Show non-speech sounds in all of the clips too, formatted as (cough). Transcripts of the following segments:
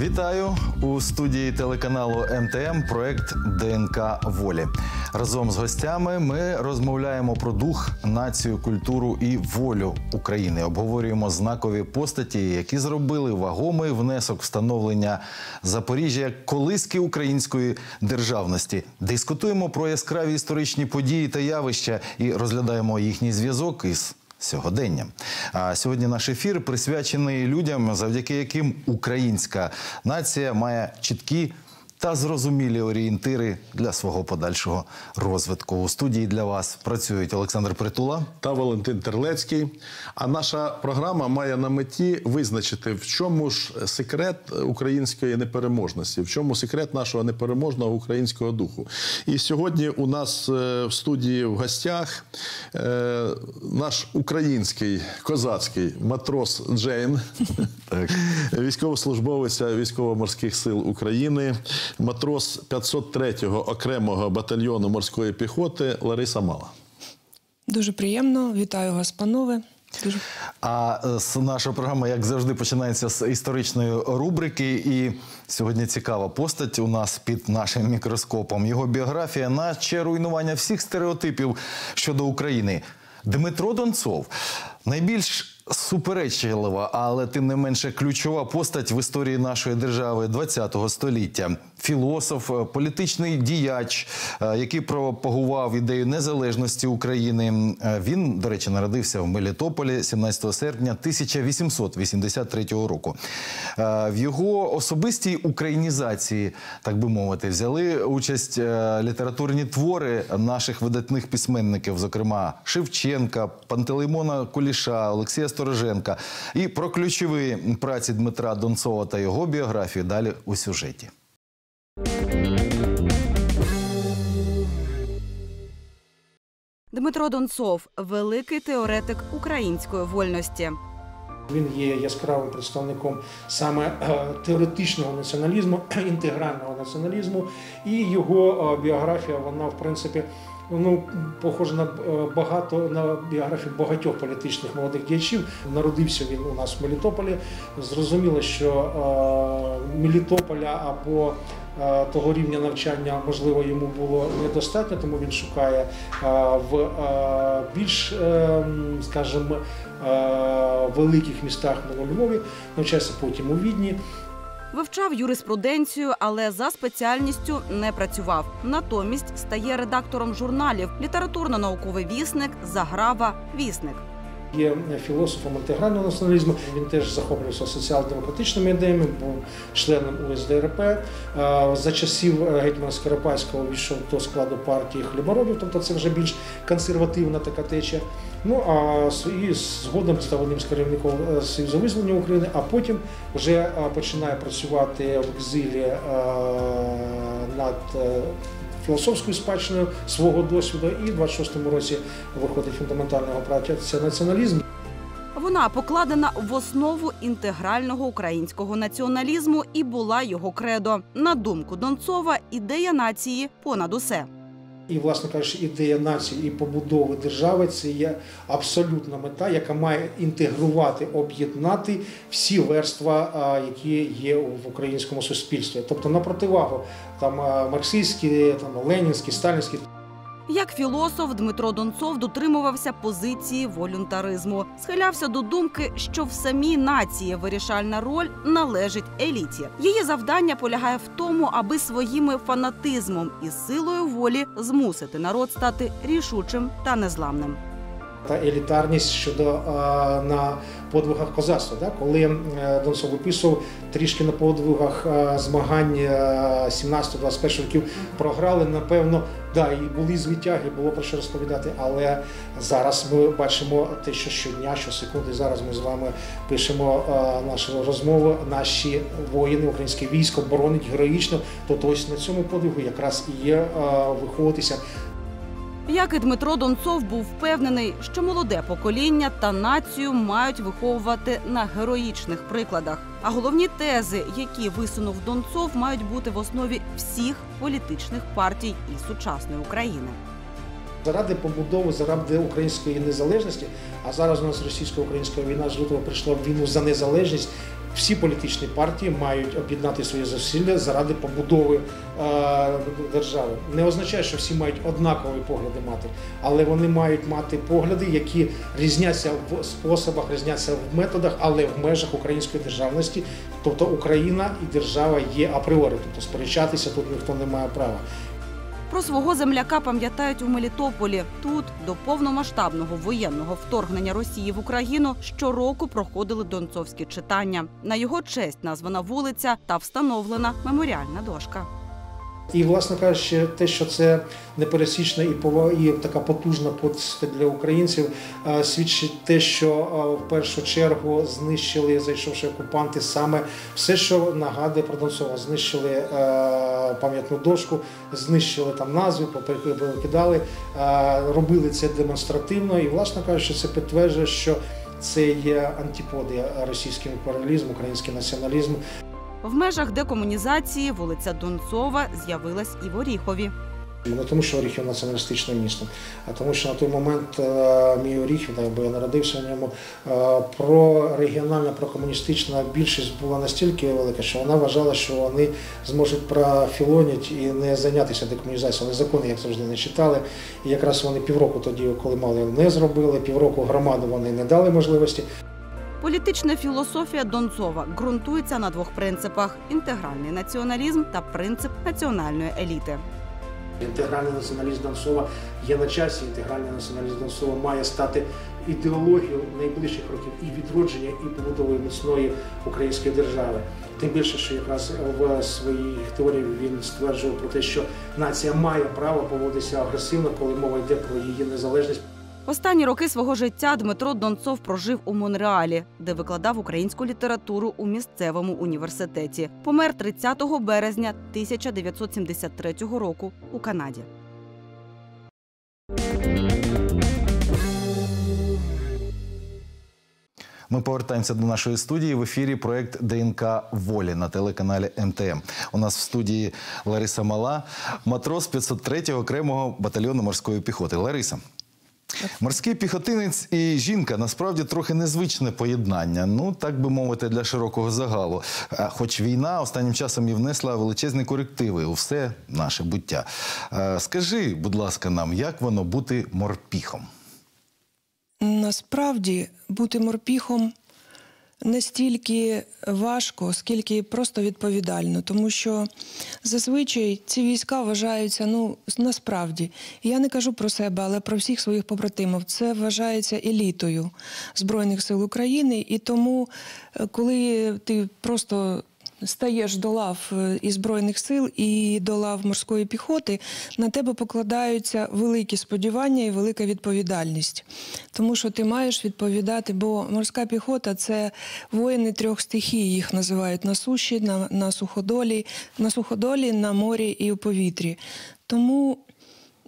Вітаю у студії телеканалу МТМ. Проект ДНК Волі. Разом з гостями ми розмовляємо про дух, націю, культуру і волю України. Обговорюємо знакові постаті, які зробили вагомий внесок встановлення Запоріжжя як колиски української державності. Дискутуємо про яскраві історичні події та явища і розглядаємо їхній зв'язок із сьогоденням. А сьогодні наш ефір присвячений людям, завдяки яким українська нація має чіткі та зрозумілі орієнтири для свого подальшого розвитку. У студії для вас працюють Олександр Притула. та Валентин Терлецький. А наша програма має на меті визначити, в чому ж секрет української непереможності, в чому секрет нашого непереможного українського духу. І сьогодні у нас е, в студії в гостях е, наш український козацький матрос Джейн, (laughs) військовослужбовиця військово-морських сил України, матрос 503-го окремого батальйону морської піхоти Лариса Мала. Дуже приємно. Вітаю вас, панове. Дуже А е, наша програма, як завжди, починається з історичної рубрики. І сьогодні цікава постать у нас під нашим мікроскопом. Його біографія, наче руйнування всіх стереотипів щодо України. Дмитро Донцов найбільш суперечлива, але тим не менше ключова постать в історії нашої держави ХХ століття. Філософ, е, політичний діяч, е, який пропагував ідею незалежності України. Е, Він, до речі, народився в Мелітополі 17 серпня 1883 року. В його особистій українізації, так би мовити, взяли участь літературні твори наших видатних письменників, зокрема Шевченка, Пантелеймона Куліша, Олексія Стороженка. І про ключові праці Дмитра Донцова та його біографію далі у сюжеті. Дмитро Донцов великий теоретик української вольності. Він є яскравим представником саме е, теоретичного націоналізму, (clears throat) інтегрального націоналізму, і його е, біографія, вона в принципі. Ну, похоже на е, багато на біографію багатьох політичних молодих діячів. Народився він у нас в Мелітополі. Зрозуміло, що Мелітополя або того рівня навчання, можливо, йому було недостатньо, тому він шукає е, в е, більш, е, скажімо, е, великих містах на Львові, навчався потім у Відні. Вивчав юриспруденцію, але за спеціальністю не працював. Натомість стає редактором журналів Літературно-науковий вісник, Заграва, Вісник. Є філософом інтегрального націоналізму. Він теж захоплювався соціал-демократичними ідеями, був членом УСДРП. Е, За часів е, гетьмана Скоропадського війшов до складу партії хліборобів, тобто це вже більш консервативна така течія. Ну а і згодом став одним з керівників е, Союзу визволення України, а потім вже починає працювати в екзилі над філософською спадщиною свого досвіду, і в 26-му році виходить фундаментальна його праця «Це націоналізм. Вона покладена в основу інтегрального українського націоналізму і була його кредо. На думку Донцова, ідея нації понад усе. І, власне кажучи, ідея нації і побудови держави це є абсолютна мета, яка має інтегрувати, об'єднати всі верства, які є в українському суспільстві. Тобто на противагу там марксистські, там ленінські, сталінські. Як філософ Дмитро Донцов дотримувався позиції волюнтаризму, схилявся до думки, що в самій нації вирішальна роль належить еліті. Її завдання полягає в тому, аби своїми фанатизмом і силою волі змусити народ стати рішучим та незламним. Та елітарність щодо е, на подвигах козацтва. Да? Коли е, Донцов виписував трішки на подвигах е, змагань е, 17-21 років програли, напевно, да, і були звитяги, було про що розповідати. Але зараз ми бачимо те, що щодня, щосекунди, зараз ми з вами пишемо нашу розмову. Наші воїни, українське військо боронить героїчно. Тобто ось на цьому подвигу якраз і є виховуватися Як і Дмитро Донцов був впевнений, що молоде покоління та націю мають виховувати на героїчних прикладах. А головні тези, які висунув Донцов, мають бути в основі всіх політичних партій і сучасної України. Заради побудови, заради української незалежності, а зараз у нас російсько-українська війна лютого прийшла війну за незалежність. Всі політичні партії мають об'єднати свої зусилля заради побудови е, держави. Не означає, що всі мають однакові погляди мати, але вони мають мати погляди, які різняться в способах, різняться в методах, але в межах української державності. Тобто Україна і держава є апріорі. Тобто сперечатися тут ніхто не має права. Про свого земляка пам'ятають у Мелітополі. Тут до повномасштабного воєнного вторгнення Росії в Україну щороку проходили донцовські читання. На його честь названа вулиця та встановлена меморіальна дошка. І, власне кажучи, те, що це непересічна і і така потужна постать для українців, е, свідчить те, що е, в першу чергу знищили, зайшовши окупанти, саме все, що нагадує про Донцова. Знищили е, пам'ятну дошку, знищили там назви, викидали, робили це демонстративно. І, власне кажучи, це підтверджує, що це є антиподи російський імперіалізм, український націоналізм. В межах декомунізації вулиця Донцова з'явилась і в Оріхові. Не тому, що Оріхів націоналістичне місто, а тому, що на той момент е, мій Оріхів, бо я народився в ньому, е, про регіональна, прокомуністична більшість була настільки велика, що вона вважала, що вони зможуть профілонити і не зайнятися декомунізацією. Вони закони, як завжди, не читали. І якраз вони півроку тоді, коли мали, не зробили, півроку громаду вони не дали можливості. Політична філософія Донцова ґрунтується на двох принципах: інтегральний націоналізм та принцип національної еліти. Інтегральний націоналізм Донцова є на часі. Інтегральний націоналізм Донцова має стати ідеологією найближчих років і відродження, і побудови міцної української держави. Тим більше, що якраз в своїх теоріях він стверджував про те, що нація має право поводитися агресивно, коли мова йде про її незалежність. Останні роки свого життя Дмитро Донцов прожив у Монреалі, де викладав українську літературу у місцевому університеті. Помер 30 березня 1973 року у Канаді. Ми повертаємося до нашої студії в ефірі. Проект ДНК Волі на телеканалі МТМ. У нас в студії Лариса Мала, матрос 503-го окремого батальйону морської піхоти. Лариса. Морський піхотинець і жінка насправді трохи незвичне поєднання. Ну так би мовити, для широкого загалу. Хоч війна останнім часом і внесла величезні корективи у все наше буття. Скажи, будь ласка, нам, як воно бути морпіхом? Насправді бути морпіхом не стільки важко, скільки просто відповідально, тому що зазвичай ці війська вважаються, ну насправді, я не кажу про себе, але про всіх своїх побратимів. Це вважається елітою Збройних сил України, і тому, е, коли ти просто стаєш до лав е, і збройних сил і до лав морської піхоти, на тебе покладаються великі сподівання і велика відповідальність, тому що ти маєш відповідати, бо морська піхота це воїни трьох стихій, їх називають на суші, на, на суходолі, на суходолі, на морі і у повітрі. Тому.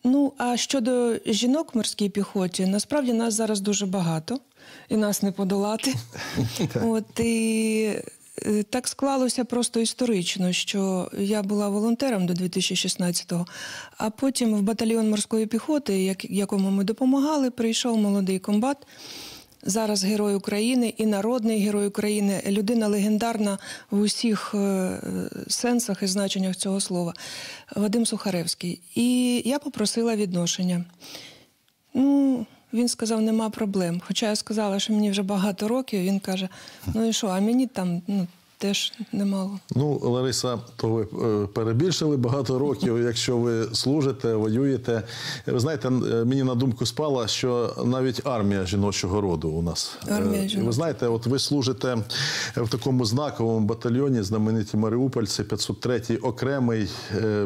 Ну, а щодо жінок в морській піхоті, насправді нас зараз дуже багато, і нас не подолати. (laughs) От і так склалося просто історично, що я була волонтером до 2016-го, а потім в батальйон морської піхоти, як, якому ми допомагали, прийшов молодий комбат. Зараз герой України і народний герой України, людина легендарна в усіх е, сенсах і значеннях цього слова, Вадим Сухаревський. І я попросила відношення. Ну, він сказав, нема проблем. Хоча я сказала, що мені вже багато років. Він каже: ну і що, а мені там ну, теж немало. Ну, Лариса, то ви е, перебільшили багато років, якщо ви служите, воюєте. Ви знаєте, е, мені на думку спало, що навіть армія жіночого роду у нас. Армія Е, жіночого. Ви знаєте, от ви служите в такому знаковому батальйоні, знамениті Маріупольці, 503-й окремий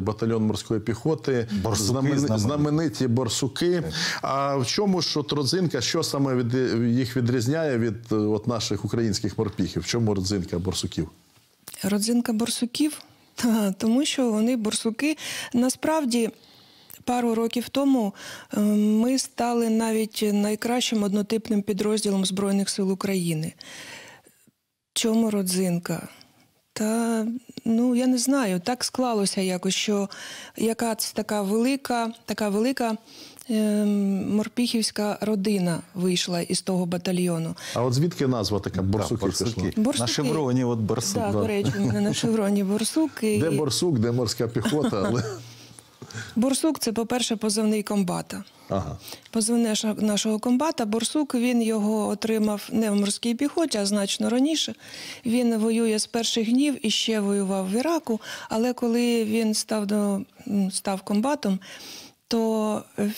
батальйон морської піхоти, Борсуки знамениті. знамениті борсуки. А в чому ж от родзинка, що саме від, їх відрізняє від от наших українських морпіхів? В чому родзинка борсуків? Родзинка борсуків, (laughs) тому що вони борсуки. Насправді пару років тому е, ми стали навіть найкращим однотипним підрозділом Збройних сил України. Чому родзинка? Та ну я не знаю, так склалося якось, що якась така велика, така велика морпіхівська родина вийшла із того батальйону. А от звідки назва така борсуків борсуки. На шевроні от борсук. Так, да. до речі, на шевроні борсук. Де борсук, де морська піхота, але Борсук це, по-перше, позивний комбата. ага. Позивне нашого комбата Борсук він його отримав не в морській піхоті, а значно раніше. Він воює з перших днів і ще воював в Іраку. Але коли він став до став комбатом, то е,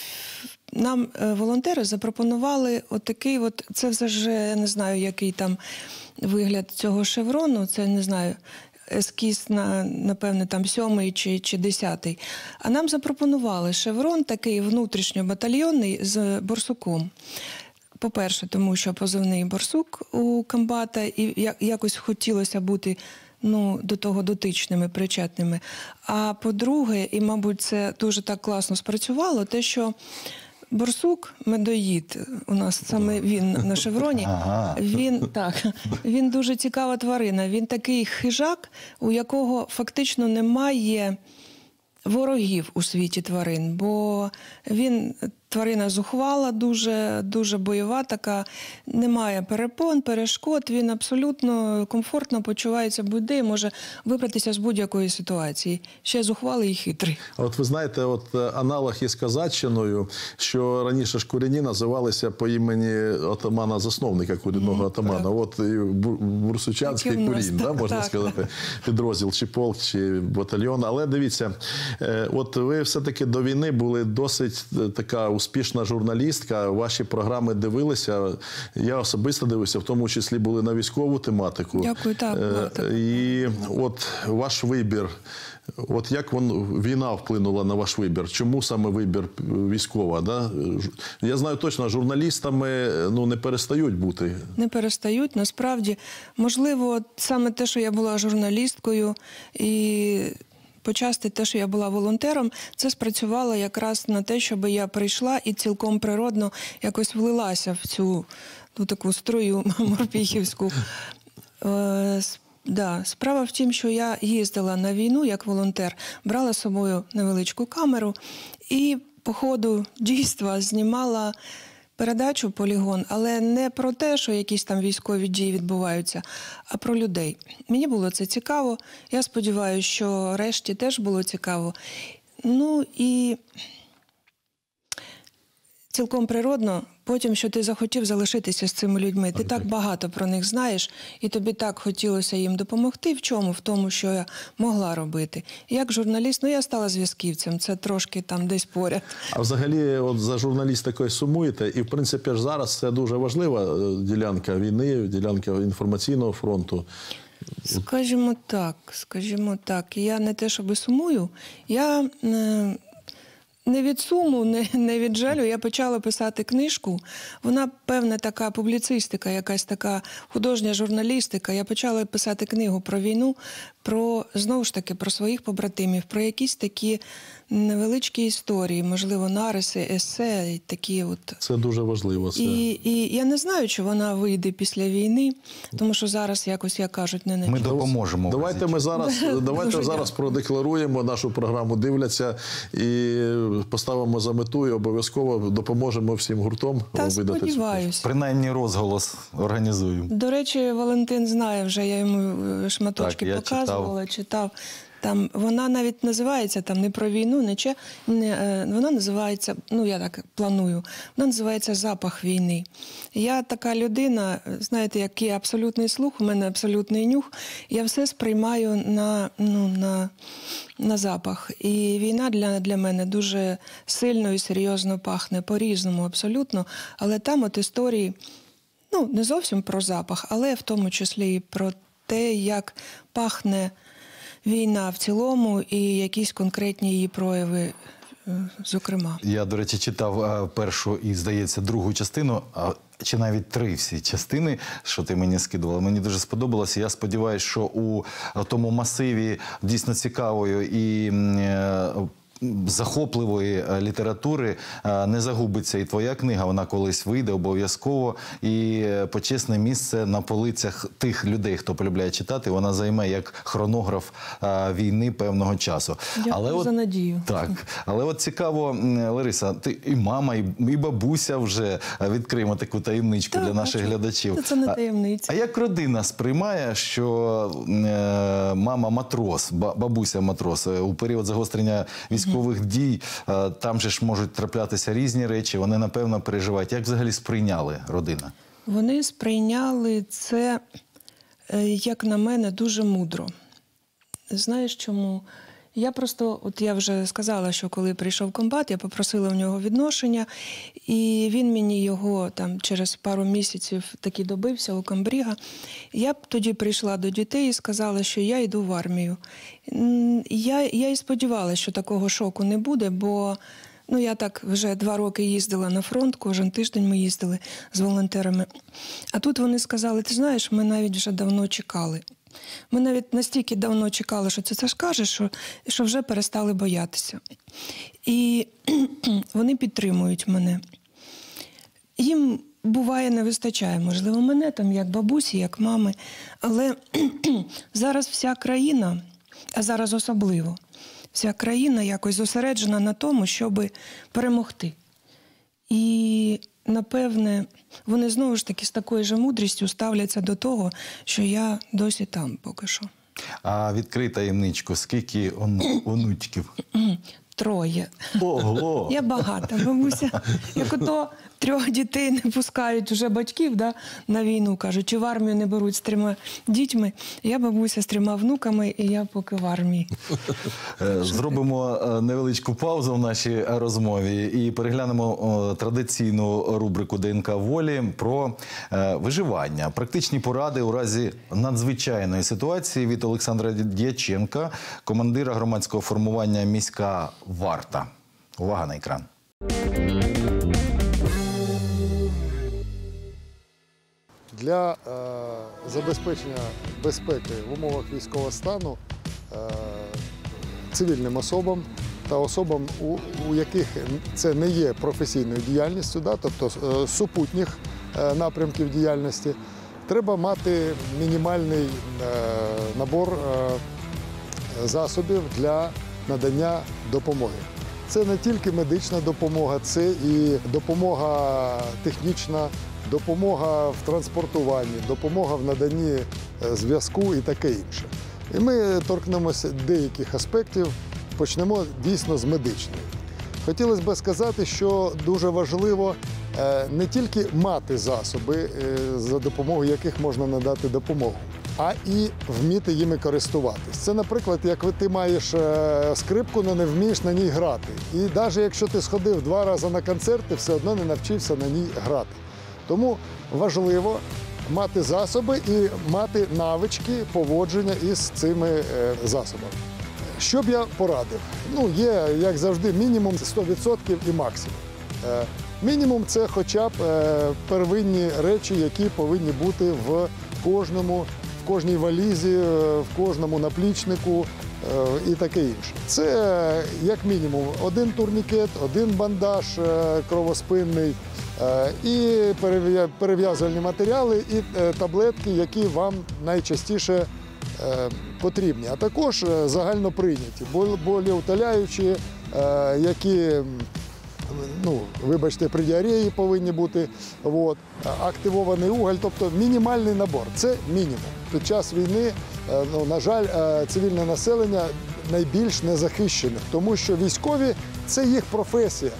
нам е, волонтери запропонували отакий, от це вже я не знаю, який там вигляд цього шеврону. Це не знаю. Ескіз на, напевне, там сьомий чи, чи десятий. А нам запропонували шеврон такий внутрішньобатальйонний з борсуком. По-перше, тому що позивний борсук у комбата, і якось хотілося бути ну, до того дотичними, причетними. А по-друге, і, мабуть, це дуже так класно спрацювало, те, що борсук медоїд, у нас саме він на шевроні. Ага. Він так, він дуже цікава тварина. Він такий хижак, у якого фактично немає ворогів у світі тварин, бо він тварина зухвала, дуже, дуже бойова, така немає перепон, перешкод. Він абсолютно комфортно почувається будь-де і може вибратися з будь-якої ситуації. Ще зухвалий і хитрий. А От ви знаєте, от е, аналог із Казаччиною, що раніше ж курені називалися по імені отамана засновника курінного отамана. От і Бур- Бурсучанський Так нас, курінь, да, можна так. сказати, підрозділ чи полк, чи батальйон. Але дивіться, е, от ви все-таки до війни були досить е, така успішна журналістка. Ваші програми дивилися. Я особисто дивився, в тому числі були на військову тематику. Дякую, так, Е. І от ваш вибір. От як вон, війна вплинула на ваш вибір? Чому саме вибір військова? Да? Я знаю точно, журналістами ну, не перестають бути. не перестають. Насправді, можливо, саме те, що я була журналісткою, і почасти те, що я була волонтером, це спрацювало якраз на те, щоб я прийшла і цілком природно якось влилася в цю ну, таку струю (laughs) морпіхівську. Е, Да, справа в тім, що я їздила на війну як волонтер, брала з собою невеличку камеру і по ходу дійства знімала передачу полігон, але не про те, що якісь там військові дії відбуваються, а про людей. Мені було це цікаво. Я сподіваюся, що решті теж було цікаво. Ну і цілком природно, потім, що ти захотів залишитися з цими людьми. Ти так багато про них знаєш, і тобі так хотілося їм допомогти. В чому? В тому, що я могла робити. Як журналіст, ну я стала зв'язківцем, це трошки там десь поряд. А взагалі, от за журналістикою сумуєте, і в принципі ж зараз це дуже важлива е, ділянка війни, ділянка інформаційного фронту. Скажімо так, скажімо так, я не те, щоби сумую, я е, не від суму, не, не від жалю. Я почала писати книжку. Вона певна така публіцистика, якась така художня журналістика. Я почала писати книгу про війну, про знову ж таки про своїх побратимів, про якісь такі невеличкі історії, можливо, нариси, есе, і такі от Це дуже важливо. Це. і, і я не знаю, чи вона вийде після війни, тому що зараз якось, як кажуть, не на Ми допоможемо. Давайте ми зараз, (laughs) давайте зараз продекларуємо нашу програму, дивляться і поставимо за мету і обов'язково допоможемо всім гуртом Та видати сподіваюся. Принаймні розголос організуємо. До речі, Валентин знає вже, я йому е, шматочки Так, я показувала, читав. Там вона навіть називається там не про війну, не че не е, вона називається. Ну я так планую. Вона називається Запах війни. Я така людина, знаєте, який абсолютний слух, у мене абсолютний нюх. Я все сприймаю на, ну, на, на запах. І війна для, для мене дуже сильно і серйозно пахне по-різному, абсолютно. Але там от історії ну, не зовсім про запах, але в тому числі і про те, як пахне війна в цілому і якісь конкретні її прояви, е, зокрема. Я, до речі, читав е, першу і, здається, другу частину, а чи навіть три всі частини, що ти мені скидувала. Мені дуже сподобалося. Я сподіваюся, що у тому масиві дійсно цікавою і е, захопливої е, літератури е, не загубиться і твоя книга. Вона колись вийде обов'язково. І е, почесне місце на полицях тих людей, хто полюбляє читати, вона займе як хронограф війни певного часу. Дякую за надію. Так, але от цікаво, Лариса, ти і мама, і, і бабуся вже відкриємо таку таємничку Так, для наших а що? глядачів. Це не таємниця. А як родина сприймає, що е, мама матрос, бабуся матрос у період загострення військових дій, е, там же ж можуть траплятися різні речі. Вони напевно переживають. Як взагалі сприйняли родина? Вони сприйняли це, е, як на мене, дуже мудро. Знаєш чому? Я просто, от я вже сказала, що коли прийшов комбат, я попросила в нього відношення, і він мені його там через пару місяців таки добився у комбріга. Я тоді прийшла до дітей і сказала, що я йду в армію. Я, я і сподівалася, що такого шоку не буде, бо Ну, я так вже два роки їздила на фронт, кожен тиждень ми їздили з волонтерами. А тут вони сказали: ти знаєш, ми навіть вже давно чекали. Ми навіть настільки давно чекали, що це це ж каже, що, що вже перестали боятися. І (clears throat) вони підтримують мене. Їм буває не вистачає, можливо, мене там як бабусі, як мами. Але (clears throat) зараз вся країна, а зараз особливо, вся країна якось зосереджена на тому, щоб перемогти. І напевне, вони знову ж таки з такою же мудрістю ставляться до того, що я досі там поки що. А відкрий таємничку, скільки ону- онучків? Троє. Ого! (laughs) Я багата бабуся. Як ото трьох дітей не пускають вже батьків да, на війну, кажуть, чи в армію не беруть з трьома дітьми. Я бабуся з трьома внуками, і я поки в армії. Е, Зробимо е, невеличку паузу в нашій розмові і переглянемо традиційну рубрику ДНК волі про е, виживання, практичні поради у разі надзвичайної ситуації від Олександра Дяченка, командира громадського формування міська варта. Увага на екран. для е, забезпечення безпеки в умовах військового стану е, цивільним особам та особам, у, у яких це не є професійною діяльністю, да, тобто е, супутніх е, напрямків діяльності, треба мати мінімальний е, набор е, засобів для надання допомоги. Це не тільки медична допомога, це і допомога технічна, допомога в транспортуванні, допомога в наданні е, зв'язку і таке інше. І ми торкнемося деяких аспектів, почнемо дійсно з медичної. Хотілося б сказати, що дуже важливо е, не тільки мати засоби, е, за допомогою яких можна надати допомогу, а і вміти їми користуватись. Це, наприклад, як ти маєш е, скрипку, але не вмієш на ній грати. І навіть якщо ти сходив два рази на концерт, ти все одно не навчився на ній грати. Тому важливо мати засоби і мати навички поводження із цими е, засобами. Що б я порадив? Ну, є, як завжди, мінімум 100% і максимум. Е, Мінімум це хоча б первинні речі, які повинні бути в кожному, кожній валізі, е, в кожному наплічнику е, і таке інше. Це як мінімум один турнікет, один бандаж е, кровоспинний і перев'язувальні матеріали, і таблетки, які вам найчастіше потрібні, а також загально прийняті, е, які, ну, вибачте, при діареї повинні бути. От, активований уголь, тобто мінімальний набор. Це мінімум. Під час війни, е, ну, на жаль, е, цивільне населення найбільш незахищене, тому що військові це їх професія.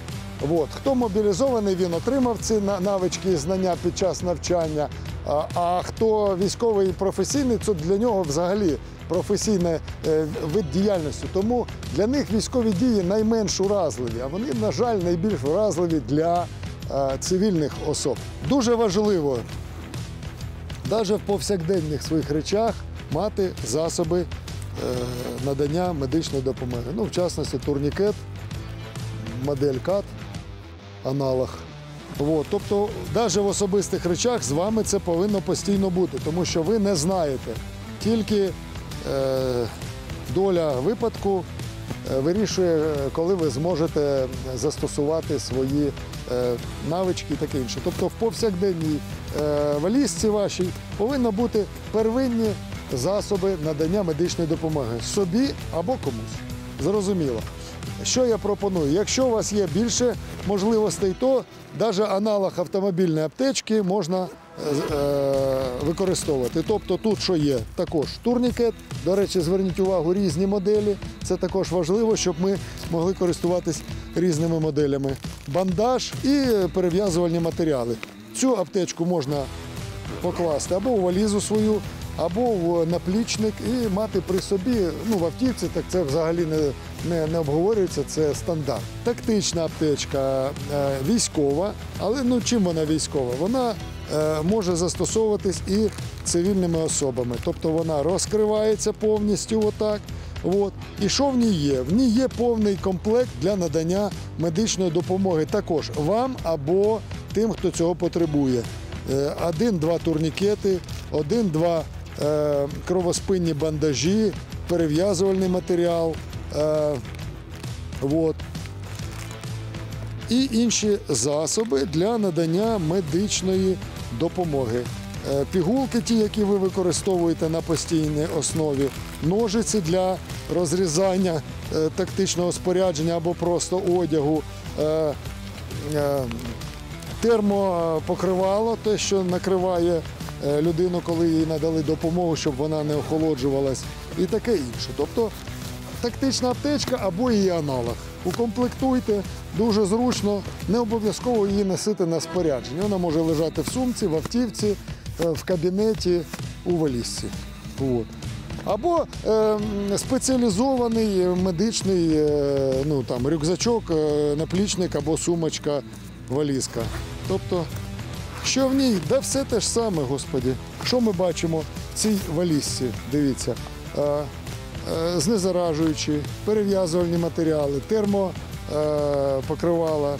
От. Хто мобілізований, він отримав ці навички і знання під час навчання. А, а хто військовий і професійний, це для нього взагалі професійний е, вид діяльності. Тому для них військові дії найменш уразливі, а вони, на жаль, найбільш вразливі для е, цивільних особ. Дуже важливо навіть в повсякденних своїх речах мати засоби е, надання медичної допомоги. Ну, в частності, турнікет, модель КАТ, аналог. От, тобто, навіть в особистих речах з вами це повинно постійно бути, тому що ви не знаєте. Тільки доля випадку е, вирішує, е, коли ви зможете застосувати свої е, навички і таке інше. Тобто в повсякденній е, валізці вашій повинні бути первинні засоби надання медичної допомоги собі або комусь. Зрозуміло. Що я пропоную? Якщо у вас є більше можливостей, то навіть аналог автомобільної аптечки можна е, е, використовувати. Тобто тут що є? Також турнікет. До речі, зверніть увагу, різні моделі. Це також важливо, щоб ми могли користуватись різними моделями. Бандаж і перев'язувальні матеріали. Цю аптечку можна покласти або у валізу свою, або в наплічник і мати при собі, ну в автівці, так це взагалі не, не, не обговорюється, це стандарт. Тактична аптечка е, військова, але ну чим вона військова? Вона е, може застосовуватись і цивільними особами. Тобто вона розкривається повністю отак. От. І що в ній є? В ній є повний комплект для надання медичної допомоги також вам або тим, хто цього потребує. Е, Один-два турнікети, один-два кровоспинні бандажі, перев'язувальний матеріал. Е. І інші засоби для надання медичної допомоги. Е, Пігулки, ті, які ви використовуєте на постійній основі, ножиці для розрізання е, тактичного спорядження або просто одягу, е, е, термопокривало, те, що накриває е, людину, коли їй надали допомогу, щоб вона не охолоджувалась, і таке інше. Тобто тактична аптечка або її аналог. Укомплектуйте дуже зручно, не обов'язково її носити на спорядженні. Вона може лежати в сумці, в автівці, е, в кабінеті, у валізці. От. Або е, спеціалізований медичний е, ну, там, рюкзачок, е, наплічник або сумочка, валізка. Тобто, що в ній? Да все те ж саме, господі. Що ми бачимо в цій валізці? Дивіться. Е, е, знезаражуючі, перев'язувальні матеріали, термопокривала,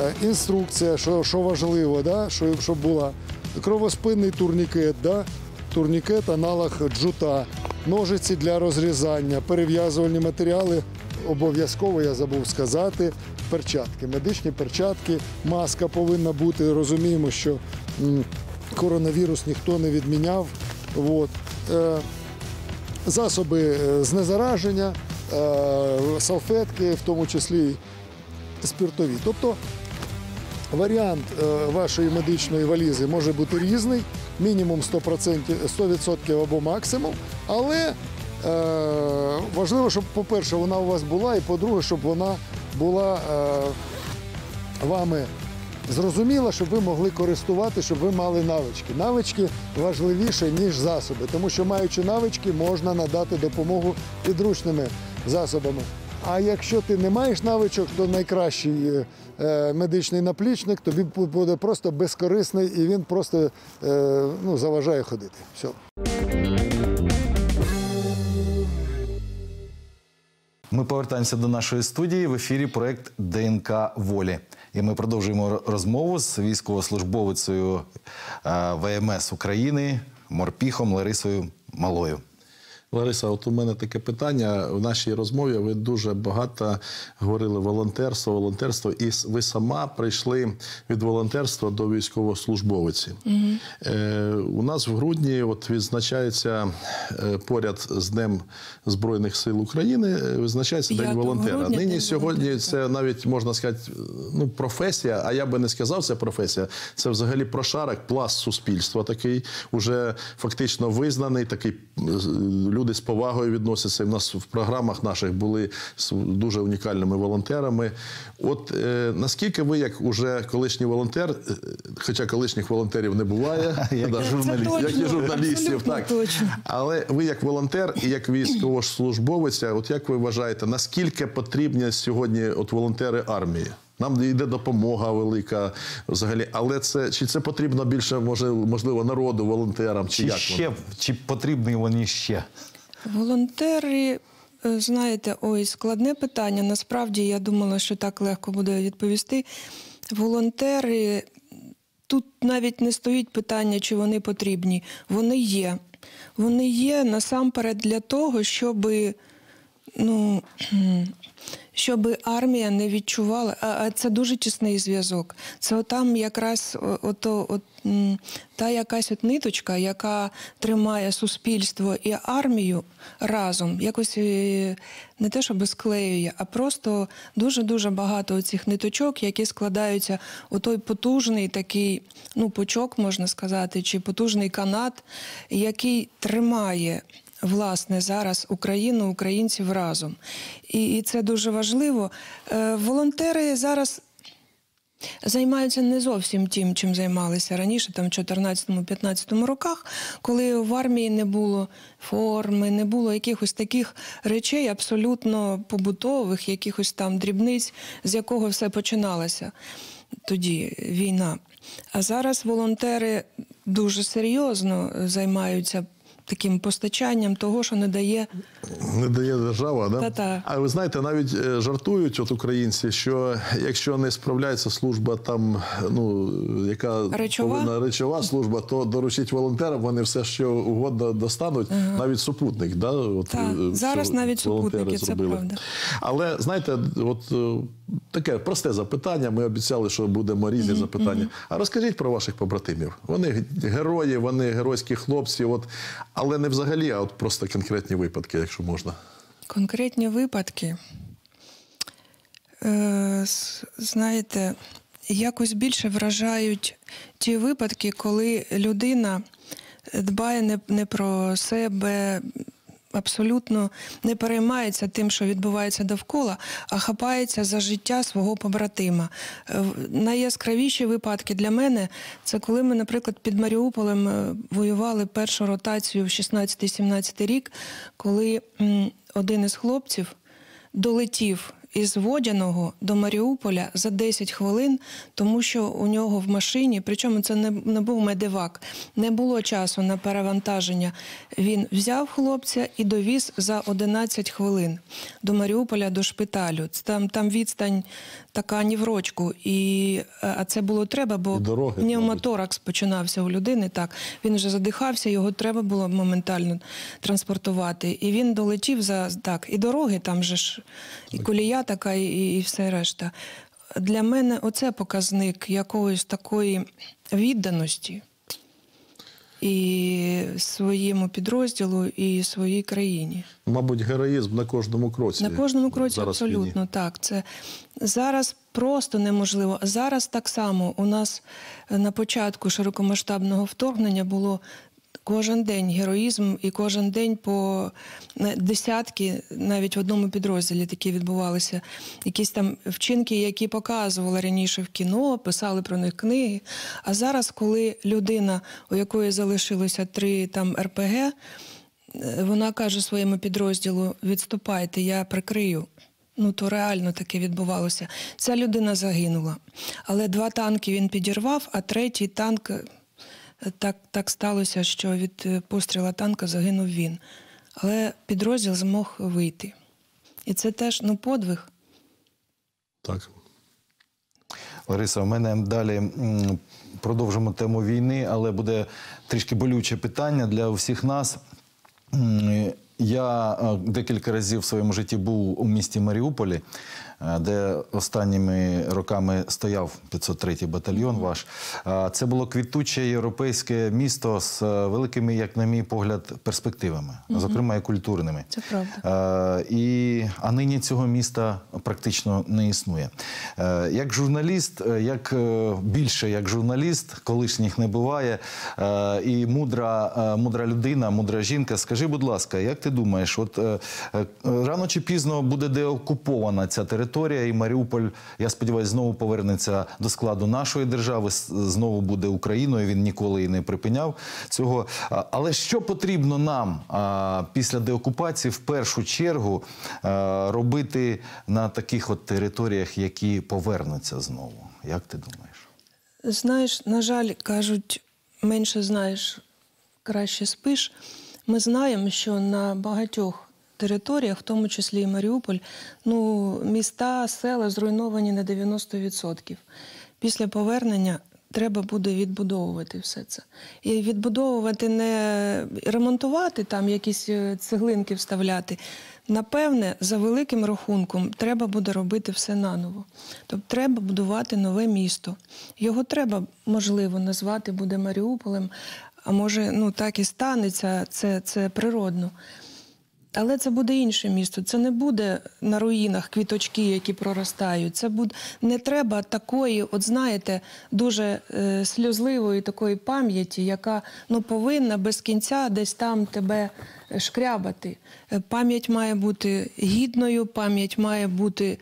е, інструкція, що, що важливо, да? що, щоб була кровоспинний турнікет, да? турнікет, аналог джута, ножиці для розрізання, перев'язувальні матеріали. Обов'язково я забув сказати. Перчатки, медичні перчатки, маска повинна бути. Розуміємо, що коронавірус ніхто не відміняв. От. Е, засоби е, знезараження, е, салфетки, в тому числі спиртові. Тобто варіант вашої медичної валізи може бути різний, мінімум 100%, 100% або максимум, але важливо, щоб, по-перше, вона у вас була, і по-друге, щоб вона була е, вами зрозуміла, щоб ви могли користувати, щоб ви мали навички. Навички важливіше, ніж засоби, тому що маючи навички, можна надати допомогу підручними засобами. А якщо ти не маєш навичок, то найкращий е, е, медичний наплічник тобі буде просто безкорисний і він просто е, ну, заважає ходити. Все. Ми повертаємося до нашої студії в ефірі проект ДНК Волі. І ми продовжуємо розмову з військовослужбовицею е, ВМС України Морпіхом Ларисою Малою. Лариса, от у мене таке питання. В нашій розмові ви дуже багато говорили волонтерство, волонтерство, і ви сама прийшли від волонтерства до військовослужбовиці. Е, у нас в грудні от відзначається е, поряд з Днем Збройних сил України, е, відзначається День 5 волонтера. грудня Нині День сьогодні волонтера. це навіть можна сказати, ну професія. А я би не сказав, це професія. Це взагалі прошарок, пласт суспільства такий, уже фактично визнаний. Такий е, люди з повагою відносяться. У нас в програмах наших були з дуже унікальними волонтерами. От е, наскільки ви, як уже колишній волонтер, е, хоча колишніх волонтерів не буває, (laughs) Як і журналістів. Як і журналістів, так але ви як волонтер і як військовослужбовець, от як ви вважаєте, наскільки потрібні сьогодні от волонтери армії? Нам йде допомога велика взагалі, але це чи це потрібно більше, може, можливо, народу, волонтерам, чи, Чи, як ще, воно? чи потрібні вони ще? Волонтери, е, знаєте, ой, складне питання. Насправді я думала, що так легко буде відповісти. Волонтери тут навіть не стоїть питання, чи вони потрібні. Вони є. Вони є насамперед для того, щоб ну, (clears throat) щоб армія не відчувала, а, це дуже тісний зв'язок. Це там якраз ото, от, та якась от ниточка, яка тримає суспільство і армію разом, якось е, не те, щоб склеює, а просто дуже-дуже багато цих ниточок, які складаються у той потужний такий, ну, пучок, можна сказати, чи потужний канат, який тримає власне зараз Україну, українців разом. І, і це дуже важливо. Е, волонтери зараз. Займаються не зовсім тим, чим займалися раніше, там в 14-15 роках, коли в армії не було форми, не було якихось таких речей абсолютно побутових, якихось там дрібниць, з якого все починалося тоді війна. А зараз волонтери дуже серйозно займаються таким постачанням того, що не дає Не дає держава, да? Та-та. А ви знаєте, навіть е, жартують от українці, що якщо не справляється служба там, ну яка Речова? повинна речова служба, то доручить волонтерам, вони все що угодно достануть, навіть супутник. Да? От, е, зараз навіть супутники, це правда. Але знаєте, от е, таке просте запитання. Ми обіцяли, що будемо різні запитання. А розкажіть про ваших побратимів. Вони герої, вони геройські хлопці. От, але не взагалі, а от просто конкретні випадки, якщо можна. Конкретні випадки, е, знаєте, якось більше вражають ті випадки, коли людина дбає не, не про себе, абсолютно не переймається тим, що відбувається довкола, а хапається за життя свого побратима. Е, Найяскравіші випадки для мене це коли ми, наприклад, під Маріуполем е, воювали першу ротацію в 16-17 рік, коли один із хлопців долетів із Водяного до Маріуполя за 10 хвилин, тому що у нього в машині, причому це не, не був медивак, не було часу на перевантаження. Він взяв хлопця і довіз за 11 хвилин до Маріуполя до шпиталю. Там, там відстань така ні в рочку. І, е, а це було треба, бо дороги, пневмоторакс починався у людини. Так він вже задихався, його треба було моментально транспортувати. І він долетів за так, і дороги там же ж, і колія така, і, і все решта. Для мене оце показник якоїсь такої відданості і своєму підрозділу, і своїй країні. Мабуть, героїзм на кожному кроці. На кожному кроці Зараз в війні. абсолютно так. Це зараз просто неможливо. Зараз так само у нас на початку широкомасштабного вторгнення було. Кожен день героїзм і кожен день по десятки, навіть в одному підрозділі такі відбувалися. Якісь там вчинки, які показували раніше в кіно, писали про них книги. А зараз, коли людина, у якої залишилося три там РПГ, е, вона каже своєму підрозділу: відступайте, я прикрию. Ну, то реально таке відбувалося. Ця людина загинула. Але два танки він підірвав, а третій танк так, так сталося, що від е, постріла танка загинув він. Але підрозділ змог вийти. І це теж ну, подвиг. Так. Лариса, у мене далі продовжимо тему війни, але буде трішки болюче питання для всіх нас. Я е, декілька разів в своєму житті був у місті Маріуполі, де останніми роками стояв 503-й батальйон ваш. Е, Це було квітуче європейське місто з е, великими, як на мій погляд, перспективами, зокрема і культурними. Це правда. Е, І, а нині цього міста практично не існує. Е, Як журналіст, е, як е, більше як журналіст, колишніх не буває. е, І мудра, е, мудра людина, мудра жінка. Скажи, будь ласка, як ти думаєш, от е, е, рано чи пізно буде деокупована ця територія, і Маріуполь, я сподіваюся, знову повернеться до складу нашої держави, знову буде Україною. Він ніколи і не припиняв цього. Але що потрібно нам після деокупації в першу чергу робити на таких от територіях, які повернуться знову? Як ти думаєш? Знаєш, на жаль, кажуть, менше знаєш, краще спиш. Ми знаємо, що на багатьох територіях, в тому числі і Маріуполь, ну, міста, села зруйновані на 90%. Після повернення треба буде відбудовувати все це. І відбудовувати не ремонтувати там якісь е, цеглинки вставляти. Напевне, за великим рахунком, треба буде робити все наново. Тобто треба будувати нове місто. Його треба, можливо, назвати буде Маріуполем, а може, ну так і станеться, це, це природно. Але це буде інше місто. Це не буде на руїнах квіточки, які проростають. Це буде не треба такої, от знаєте, дуже е, сльозливої такої пам'яті, яка ну повинна без кінця десь там тебе е, шкрябати. Е, Пам'ять має бути гідною, пам'ять має бути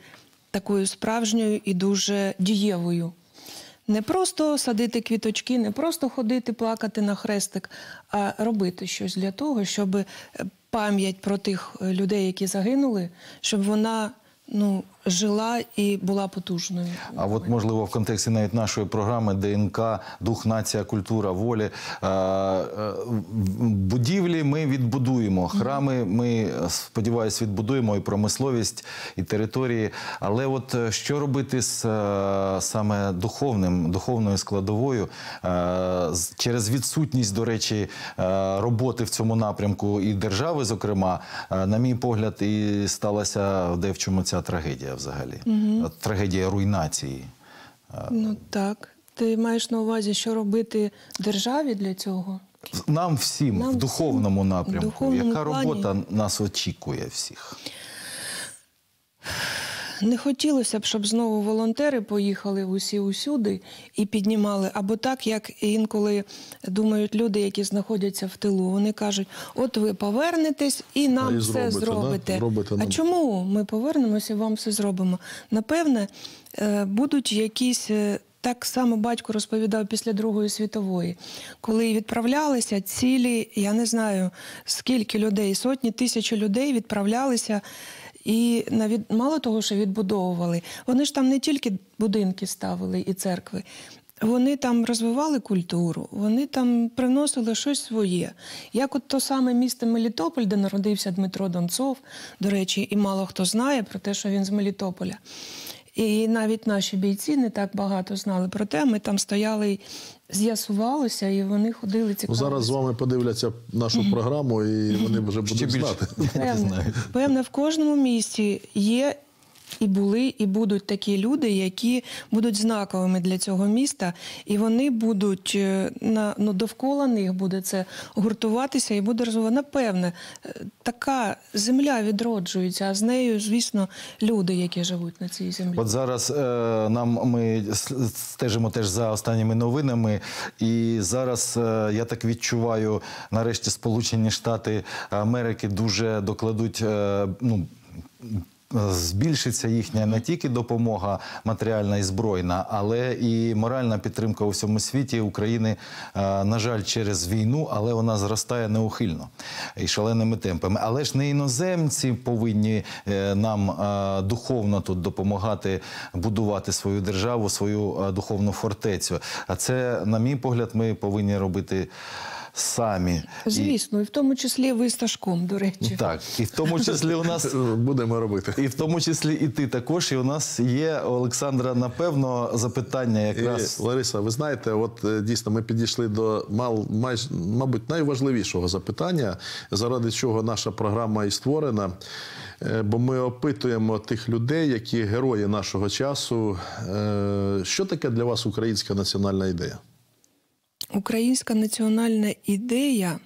такою справжньою і дуже дієвою. Не просто садити квіточки, не просто ходити плакати на хрестик, а робити щось для того, щоб е, пам'ять про тих е, людей, які загинули, щоб вона ну, жила і була потужною. А от можливо в контексті навіть нашої програми ДНК, дух, нація, культура, волі. е, е, Будівлі ми відбудуємо. Храми ми сподіваюсь відбудуємо і промисловість, і території. Але от е, що робити з саме духовним, духовною складовою через відсутність, до речі, роботи в цьому напрямку і держави, зокрема, на мій погляд, і сталася в девчому ця трагедія взагалі. угу. Трагедія руйнації. Ну так. Ти маєш на увазі, що робити державі для цього? Нам всім Нам в духовному всім, в напрямку. духовному Яка плані. робота нас очікує всіх? Не хотілося б, щоб знову волонтери поїхали усі усюди і піднімали. Або так, як інколи думають люди, які знаходяться в тилу. Вони кажуть: от ви повернетесь і нам і все зробите, зробите. А чому ми повернемося і вам все зробимо? Напевне, е, будуть якісь. е, Так само батько розповідав після Другої світової, коли відправлялися цілі, я не знаю скільки людей, сотні тисяч людей відправлялися і навіть мало того, що відбудовували, вони ж там не тільки будинки ставили і церкви. Вони там розвивали культуру, вони там приносили щось своє. Як от то саме місто Мелітополь, де народився Дмитро Донцов, до речі, і мало хто знає про те, що він з Мелітополя. І навіть наші бійці не так багато знали про те. Ми там стояли, з'ясувалося, і вони ходили Ну, зараз з вами подивляться нашу програму, і вони вже будуть знати. Певне, певне, в кожному місті є і були, і будуть такі люди, які будуть знаковими для цього міста, і вони будуть е, на ну довкола них буде це гуртуватися і буде розвивати. Напевне, е, така земля відроджується, а з нею, звісно, люди, які живуть на цій землі. От зараз е, нам ми стежимо теж за останніми новинами, і зараз е, я так відчуваю, нарешті Сполучені Штати Америки дуже докладуть. Е, ну, Збільшиться їхня не тільки допомога матеріальна і збройна, але і моральна підтримка у всьому світі України, е, на жаль, через війну, але вона зростає неухильно і шаленими темпами. Але ж не іноземці повинні е, нам е, духовно тут допомагати будувати свою державу, свою духовну фортецю. А це, на мій погляд, ми повинні робити самі. Звісно, і в тому числі ви з Ташком, до речі. так, і в тому числі у нас (laughs) Будемо робити. і в тому числі і ти також. І у нас є у Олександра, напевно, запитання якраз. І, Лариса, ви знаєте, от е, дійсно ми підійшли до мал, майж, мабуть, найважливішого запитання, заради чого наша програма і створена. Е, Бо ми опитуємо тих людей, які герої нашого часу. Е, Що таке для вас українська національна ідея? Українська національна ідея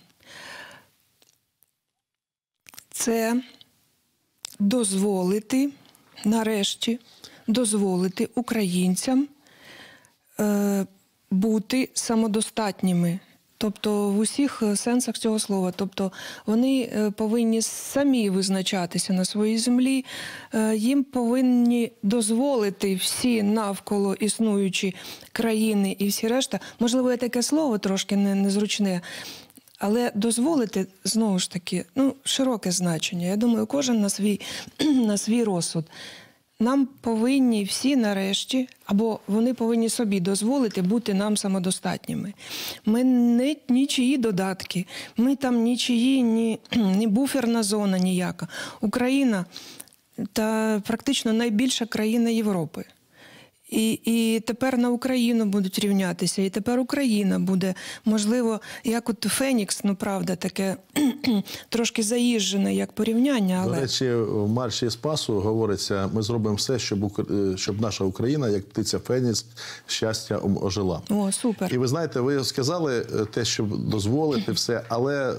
це дозволити, нарешті, дозволити українцям е, бути самодостатніми. Тобто в усіх е, сенсах цього слова. Тобто вони е, повинні самі визначатися на своїй землі, е, їм повинні дозволити всі навколо існуючі країни і всі решта. Можливо, є таке слово трошки не- незручне. Але дозволити знову ж таки ну, широке значення. Я думаю, кожен на свій, (clears throat) на свій розсуд. Нам повинні всі нарешті, або вони повинні собі дозволити бути нам самодостатніми. Ми не нічиї додатки, ми там нічиї, ні, (clears throat) ні буферна зона ніяка. Україна та практично найбільша країна Європи. І, і тепер на Україну будуть рівнятися, і тепер Україна буде, можливо, як от Фенікс, ну правда, таке (clears throat) трошки заїжджене як порівняння, До але речі, в марші Спасу говориться: ми зробимо все, щоб щоб наша Україна, як птиця Феніс, щастя ожила. о, супер. І ви знаєте, ви сказали е, те, щоб дозволити все, але е,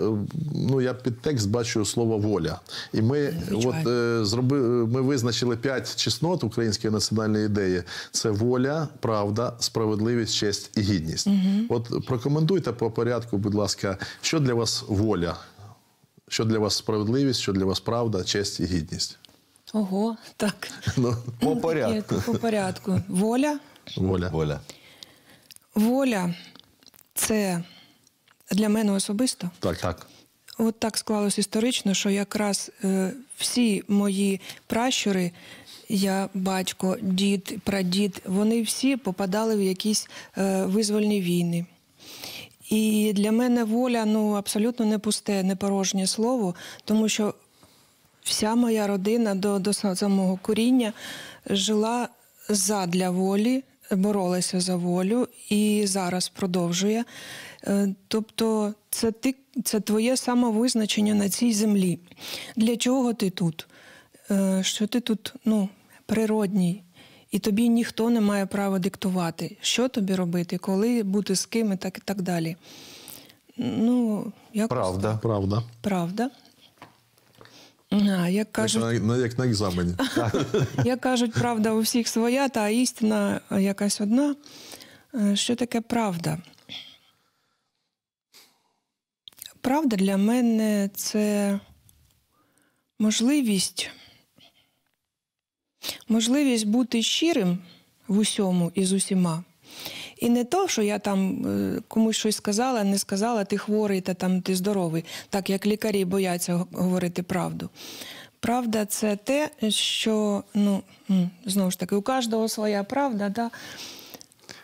ну я під текст бачу слово воля. І ми Звичайно. от е, зроби, ми визначили п'ять чеснот української національної ідеї: це воля, правда, справедливість, честь і гідність. От прокоментуйте по порядку, будь ласка, що для вас воля, що для вас справедливість, що для вас правда, честь і гідність. Ого, так. (laughs) Ну, По порядку. По порядку. Воля. воля. Воля. Воля це для мене особисто. Так, Так. От так склалось історично, що якраз е, всі мої пращури, я батько, дід, прадід, вони всі попадали в якісь е, визвольні війни. І для мене воля ну, абсолютно не пусте, не порожнє слово, тому що вся моя родина до, до самого коріння жила задля волі, боролася за волю і зараз продовжує. Е, Тобто, це ти, це твоє самовизначення на цій землі. Для чого ти тут? Е, Що ти тут ну, природній, і тобі ніхто не має права диктувати, що тобі робити, коли бути з ким і так, і так далі. Ну, якось Правда. Правда. Правда. А, як Як кажуть, на, на- як на екзамені. (laughs) як кажуть, правда у всіх своя, та істина якась одна. Е, Що таке правда? Правда для мене це можливість, можливість бути щирим в усьому і з усіма. І не то, що я там е, комусь щось сказала, не сказала, ти хворий та там ти здоровий, так як лікарі бояться говорити правду. Правда, це те, що ну знову ж таки, у кожного своя правда, да.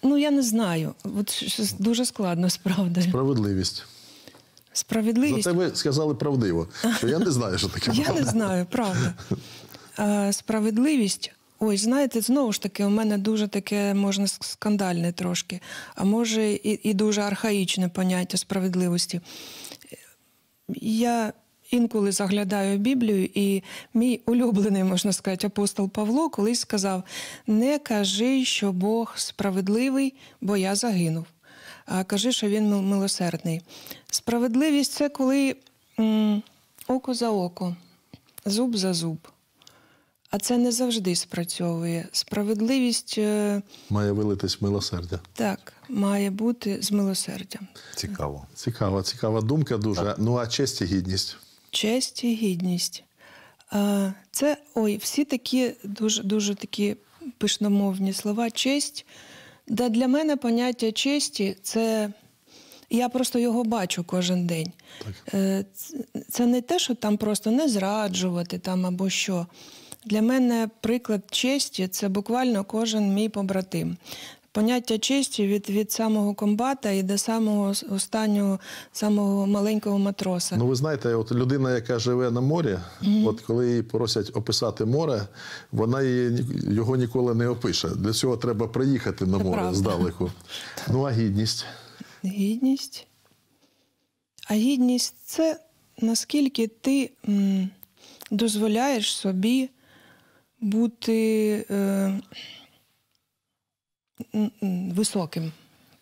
Ну я не знаю. От дуже складно з правдою. Справедливість. Справедливість. Зате ви сказали правдиво, (laughs) що я не знаю, що таке Я не знаю, правда. А, справедливість. Ой, знаєте, знову ж таки, у мене дуже таке, можна скандальне трошки, а може і, і дуже архаїчне поняття справедливості. Я інколи заглядаю Біблію, і мій улюблений, можна сказати, апостол Павло колись сказав: не кажи, що Бог справедливий, бо я загинув. А кажи, що він мил- милосердний. Справедливість це коли м, око за око, зуб за зуб. А це не завжди спрацьовує. Справедливість е, Має вилитись милосердя. так має бути з милосердям. Цікаво. Цікава, цікава думка дуже. Ну а честь і гідність. Честь і гідність. Це ой, всі такі дуже дуже такі пишномовні слова. Честь. Да для мене поняття честі це. Я просто його бачу кожен день. Е, ц- Це не те, що там просто не зраджувати там або що. Для мене приклад честі це буквально кожен мій побратим. Поняття честі від, від самого комбата і до самого останнього, самого маленького матроса. Ну ви знаєте, от людина, яка живе на морі, от коли її просять описати море, вона її, його ніколи не опише. Для цього треба приїхати на Це море правда. здалеку. Ну а гідність. Гідність. А гідність це наскільки ти м, дозволяєш собі бути е, високим,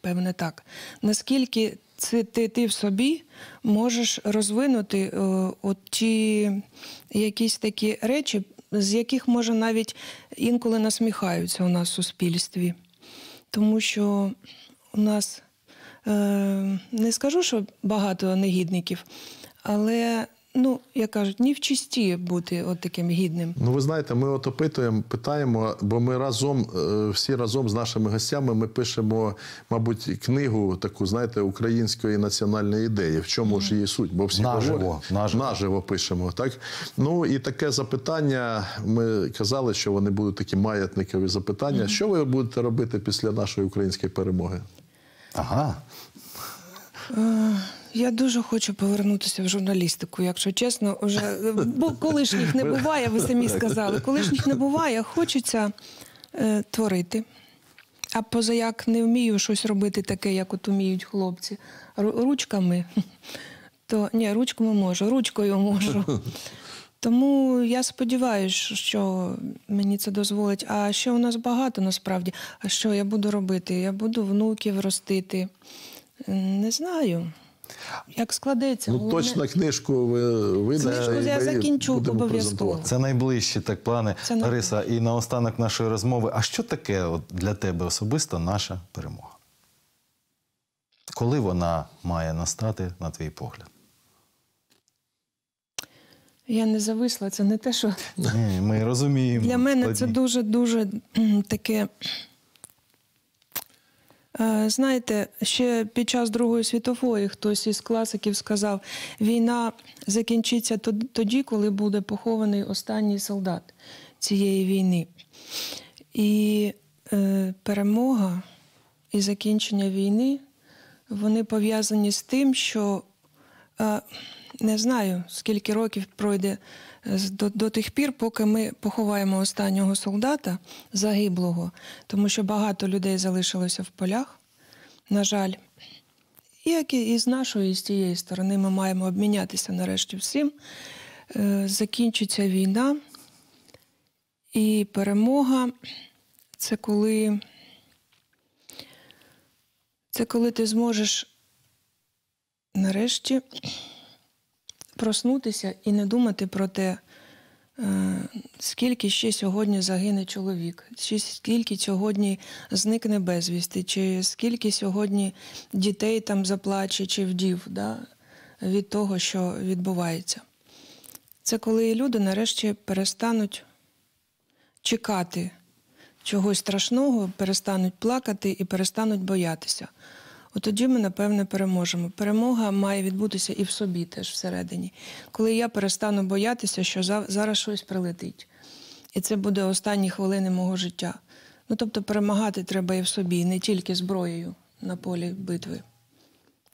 певне так. Наскільки це ти, ти в собі можеш розвинути е, от ті якісь такі речі, з яких може навіть інколи насміхаються у нас в суспільстві. Тому що у нас е, не скажу, що багато негідників, але, ну, як кажуть, ні в чисті бути от таким гідним. Ну, ви знаєте, ми от опитуємо, питаємо, бо ми разом, е, всі разом з нашими гостями, ми пишемо, мабуть, книгу таку, знаєте, української національної ідеї. В чому ж її суть? Бо всі Наживо, говорять, наживо. наживо пишемо. Так? Ну і таке запитання. Ми казали, що вони будуть такі маятникові запитання. Що ви будете робити після нашої української перемоги? Ага. Я дуже хочу повернутися в журналістику, якщо чесно, уже (laughs) бо колишніх не буває, ви самі сказали. Колишніх не буває, хочеться е, творити. а позаяк не вмію щось робити таке, як от уміють хлопці. Ручками. (laughs) То ні, ручками можу, ручкою можу. (laughs) Тому я сподіваюся, що мені це дозволить. А ще у нас багато насправді. А що я буду робити? Я буду внуків ростити. Не знаю. Як складеться. Ну, Головне- точно книжку ви. Книжку я закінчу обов'язково. Це найближчі так плани. Це Лариса, і наостанок нашої розмови. А що таке от для тебе особисто наша перемога? Коли вона має настати, на твій погляд? Я не зависла, це не те, що Ні, ми розуміємо. Для мене це дуже-дуже таке. Е, Знаєте, ще під час Другої світової хтось із класиків сказав, війна закінчиться тоді, коли буде похований останній солдат цієї війни. І е, перемога і закінчення війни вони пов'язані з тим, що е, не знаю, скільки років пройде до, до тих пір, поки ми поховаємо останнього солдата загиблого, тому що багато людей залишилося в полях, на жаль. Як і і з нашої, і з тієї сторони, ми маємо обмінятися нарешті всім. Е, Закінчиться війна, і перемога це коли, це коли ти зможеш нарешті проснутися і не думати про те, е, скільки ще сьогодні загине чоловік, чи скільки сьогодні зникне безвісти, чи скільки сьогодні дітей там заплаче чи вдів да, від того, що відбувається. Це коли люди нарешті перестануть чекати чогось страшного, перестануть плакати і перестануть боятися. От тоді ми, напевне, переможемо. Перемога має відбутися і в собі теж всередині. Коли я перестану боятися, що за- зараз щось прилетить. І це буде останні хвилини мого життя. Ну, тобто перемагати треба і в собі, не тільки зброєю на полі битви.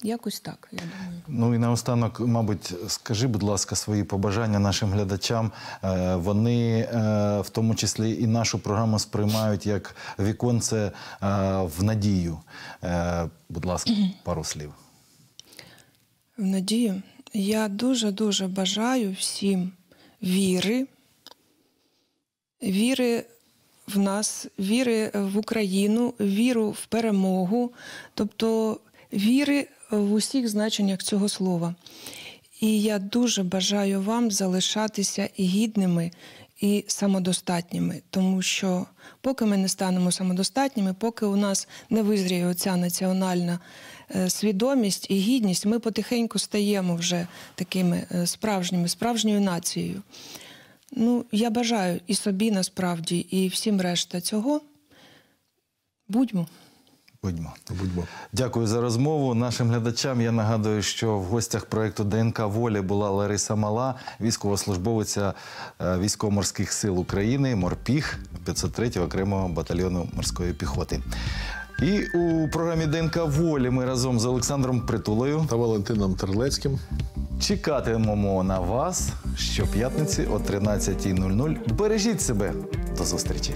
Якось так, я думаю. Ну і наостанок, мабуть, скажи, будь ласка, свої побажання нашим глядачам. Е, Вони е, в тому числі і нашу програму сприймають як віконце е, в надію. Будь ласка, пару слів. в надію. Я дуже-дуже бажаю всім віри, віри в нас, віри в Україну, віру в перемогу, тобто віри в усіх значеннях цього слова. І я дуже бажаю вам залишатися і гідними, і самодостатніми, тому що поки ми не станемо самодостатніми, поки у нас не визріє оця національна е, свідомість і гідність, ми потихеньку стаємо вже такими е, справжніми, справжньою нацією. Ну, я бажаю і собі насправді, і всім решта цього. Будьмо. Будьмо. Будьмо. Дякую за розмову. Нашим глядачам я нагадую, що в гостях проєкту ДНК волі була Лариса Мала, військовослужбовиця е, військово-морських сил України, морпіг 503 окремого батальйону морської піхоти. І у програмі ДНК волі ми разом з Олександром Притулою Та Валентином Терлецьким. чекатимемо на вас щоп'ятниці о 13.00. Бережіть себе. До зустрічі.